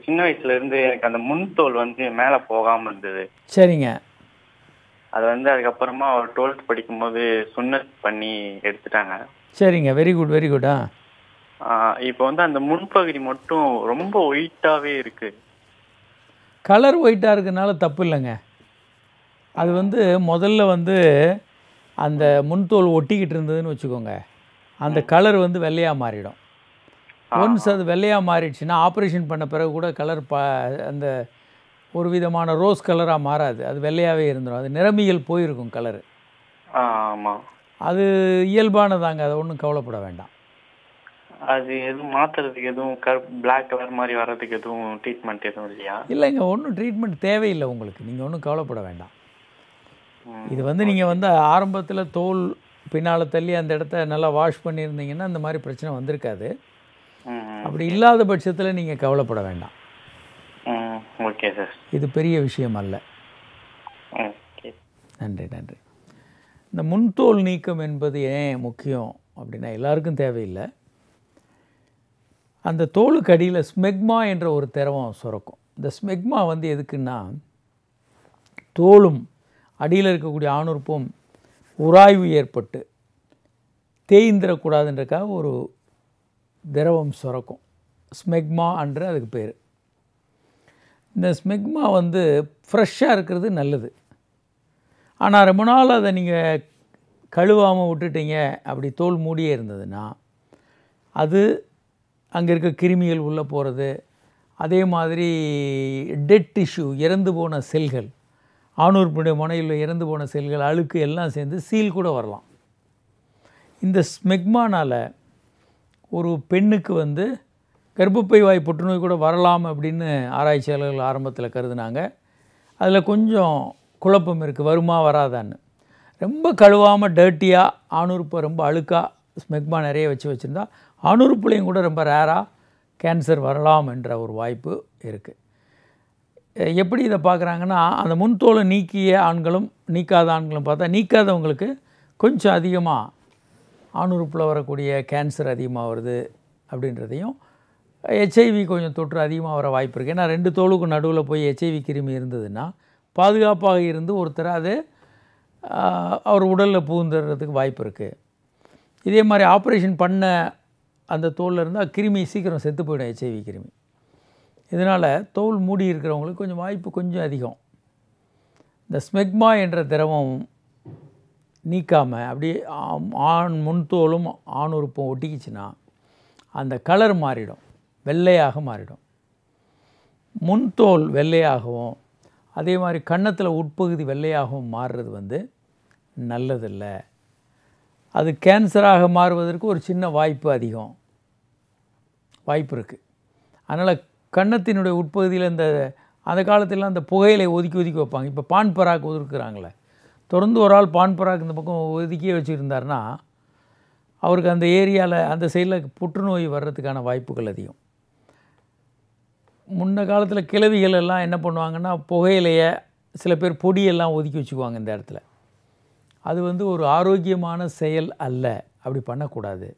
சின்ன வயசுல இருந்து எனக்கு அந்த முன்தோல் வந்து மேல போகாம இருந்தது. சரிங்க. அது வந்து அதுக்கப்புறமா ஒரு டுவெல்த் படிக்கும்போது சுண்ணத் பண்ணி எடுத்துட்டாங்க. சரிங்க. வெரி குட் வெரி குட் ஆ? ஆஹ் இப்போ வந்து அந்த முன்பகுதி மட்டும் ரொம்ப ஒயிட்டாவே இருக்கு. கலர் ஒயிட்டாக இருக்கனால தப்பு இல்லைங்க. அது வந்து முதல்ல வந்து அந்த முன்தோல் ஒட்டிக்கிட்டு இருந்ததுன்னு வச்சுக்கோங்க. அந்த கலர் வந்து வெள்ளையாக மாறிடும். ஒன்ஸ் அது வெள்ளையாக மாறிடுச்சுன்னா ஆப்ரேஷன் பண்ண பிறகு கூட கலர் ப அந்த ஒரு விதமான ரோஸ் கலராக மாறாது. அது வெள்ளையாகவே இருந்துடும் அது நிறமியல் போயிருக்கும் கலரு ஆஹ் ஆமா. அது இயல்பானதாங்க. அதை ஒன்றும் கவலைப்பட வேண்டாம். அது எதுவும் மாத்துறதுக்கு எதுவும் பிளாக் கலர் மாதிரி வர்றதுக்கு எதுவும் ட்ரீட்மெண்ட் எதுவும் இல்லையா? இல்லைங்க. ஒன்றும் ட்ரீட்மெண்ட் தேவையில்லை உங்களுக்கு. நீங்கள் ஒன்றும் கவலைப்பட வேண்டாம். இது வந்து நீங்கள் வந்து ஆரம்பத்தில் தோல் பின்னால் தள்ளி அந்த இடத்த நல்லா வாஷ் பண்ணியிருந்தீங்கன்னா இந்த மாதிரி பிரச்சனை வந்திருக்காது. அப்படி இல்லாத பட்சத்தில் நீங்கள் கவலைப்பட வேண்டாம். Okay sir. இது பெரிய விஷயம் அல்ல. நன்றி நன்றி. இந்த முன்தோல் நீக்கம் என்பது ஏன் முக்கியம் அப்படின்னா எல்லாருக்கும் தேவையில்லை. அந்த தோலுக்கு அடியில் ஸ்மெக்மா என்ற ஒரு திரவம் சுரக்கும். இந்த ஸ்மெக்மா வந்து எதுக்குன்னா தோலும் அடியில் இருக்கக்கூடிய ஆணுறுப்பும் உராய்வு ஏற்பட்டு தேய்ந்திரக்கூடாதுன்றக்காக ஒரு திரவம் சுரக்கும். ஸ்மெக்மா என்று அதுக்கு பேர். இந்த ஸ்மெக்மா வந்து ஃப்ரெஷ்ஷாக இருக்கிறது நல்லது. ஆனால் ரொம்ப நாள் அதை நீங்கள் கழுவாமல் விட்டுட்டீங்க அப்படி தோல் மூடியே இருந்ததுன்னா அது அங்கே இருக்க கிருமிகள் உள்ளே போகிறது அதே மாதிரி டெட் டிஷ்யூ இறந்து போன செல்கள் ஆணூர்புடைய முனையில் இறந்து போன செல்கள் அழுக்கு எல்லாம் சேர்ந்து சீல் கூட வரலாம். இந்த ஸ்மெக்மானால் ஒரு பெண்ணுக்கு வந்து கர்ப்பப்பை வாய் புற்றுநோய் கூட வரலாம் அப்படின்னு ஆராய்ச்சியாளர்கள் ஆரம்பத்தில் கருதுனாங்க. அதில் கொஞ்சம் குழப்பம் இருக்குது வருமா வராதான்னு. ரொம்ப கழுவாமல் டர்ட்டியாக ஆணுறுப்பை ரொம்ப அழுக்காக ஸ்மெக்மா நிறைய வச்சு வச்சுருந்தா ஆணுறுப்புலையும் கூட ரொம்ப ரேராக கேன்சர் வரலாம் என்ற ஒரு வாய்ப்பு இருக்குது எப்படி இதை பார்க்குறாங்கன்னா அந்த முன்தோலை நீக்கிய ஆண்களும் நீக்காத ஆண்களும் பார்த்தா நீக்காதவங்களுக்கு கொஞ்சம் அதிகமாக ஆணுறுப்பில் வரக்கூடிய கேன்சர் அதிகமாக வருது அப்படின்றதையும் ஹெச்ஐவி கொஞ்சம் தொற்று அதிகமாக வர வாய்ப்பு இருக்குது ஏன்னா ரெண்டு தோலுக்கும் நடுவில் போய் ஹெச்ஐவி கிருமி இருந்ததுன்னா பாதுகாப்பாக இருந்து ஒருத்தர் அது அவர் உடலில் பூந்துடுறதுக்கு வாய்ப்பு இருக்குது இதே மாதிரி ஆப்ரேஷன் பண்ண அந்த தோலில் இருந்தால் கிருமி சீக்கிரம் செத்து போயிடும் ஹெச்ஐவி கிருமி. இதனால் தோல் மூடி இருக்கிறவங்களுக்கு கொஞ்சம் வாய்ப்பு கொஞ்சம் அதிகம். இந்த ஸ்மெக்மா என்ற திரவம் நீக்காமல் அப்படியே ஆண் முன்தோலும் ஆண் உறுப்பும் ஒட்டிக்கிச்சுன்னா அந்த கலர் மாறிடும் வெள்ளையாக மாறிடும். முன்தோல் வெள்ளையாகவும் அதே மாதிரி கன்னத்தில் உட்பகுதி வெள்ளையாகவும் மாறுறது வந்து நல்லதில்லை. அது கேன்சராக மாறுவதற்கு ஒரு சின்ன வாய்ப்பு அதிகம். வாய்ப்பு இருக்குது அதனால் கன்னத்தினுடைய உட்பகுதியில் இந்த அந்த காலத்திலலாம் அந்த புகையிலை ஒதுக்கி ஒதுக்கி வைப்பாங்க. இப்போ பான் ஒதுக்குறாங்களே. தொடர்ந்து ஒரு ஆள் பான்பராக் இந்த பக்கம் ஒதுக்கியே வச்சுருந்தாருன்னா அவருக்கு அந்த ஏரியாவில் அந்த சைடில் புற்றுநோய் வர்றதுக்கான வாய்ப்புகள் அதிகம். முன்ன காலத்தில் கிழவிகள் எல்லாம் என்ன பண்ணுவாங்கன்னா புகையிலைய சில பேர் பொடியெல்லாம் ஒதுக்கி வச்சுக்குவாங்க இந்த இடத்துல. அது வந்து ஒரு ஆரோக்கியமான செயல் அல்ல. அப்படி பண்ணக்கூடாது.